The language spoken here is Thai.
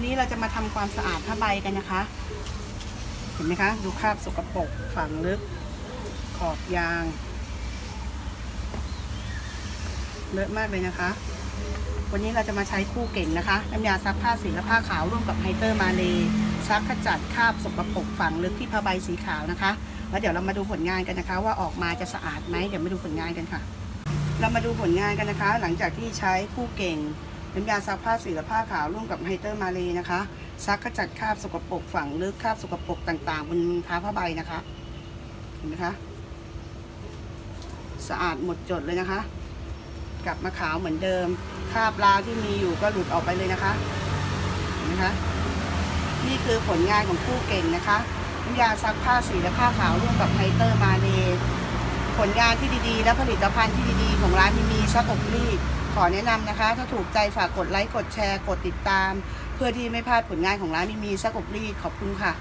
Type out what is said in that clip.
วันนี้เราจะมาทำความสะอาดผ้าใบกันนะคะ เห็นไหมคะ ดูคราบสกปรกฝังลึก ขอบยาง เลอะมากเลยนะคะ วันนี้เราจะมาใช้คู่เก่งนะคะ น้ำยาซักผ้าสีและผ้าขาวร่วมกับไฮเตอร์มาเลซักขจัดคราบสกปรกฝังลึกที่ผ้าใบสีขาวนะคะ แล้วเดี๋ยวเรามาดูผลงานกันนะคะ ว่าออกมาจะสะอาดไหมเดี๋ยวมาดูผลงานกันค่ะ เรามาดูผลงานกันนะคะ หลังจากที่ใช้คู่เก่ง น้ำยาซักผ้าสีและผ้าขาวร่วมกับไฮเตอร์มาเลนะคะ ซักขจัดคราบสกปรกฝังลึกคราบสกปรกต่างๆ บนเท้าผ้าใบนะคะ เห็นไหมคะ สะอาดหมดจดเลยนะคะ กลับมาขาวเหมือนเดิม คราบลาวที่มีอยู่ก็หลุดออกไปเลยนะคะ เห็นไหมคะ นี่คือผลงานของคู่เก่งนะคะ น้ำยาซักผ้าสีและผ้าขาวร่วมกับไฮเตอร์มาเลผลงานที่ดีๆ และผลิตภัณฑ์ที่ดีๆ ของร้านมีมีซักอบรีด ขอแนะนำนะคะ ถ้าถูกใจฝากกดไลค์ กดแชร์ กดติดตาม เพื่อที่ไม่พลาดผลงานของร้านมีมีสักอบรีดขอบคุณค่ะ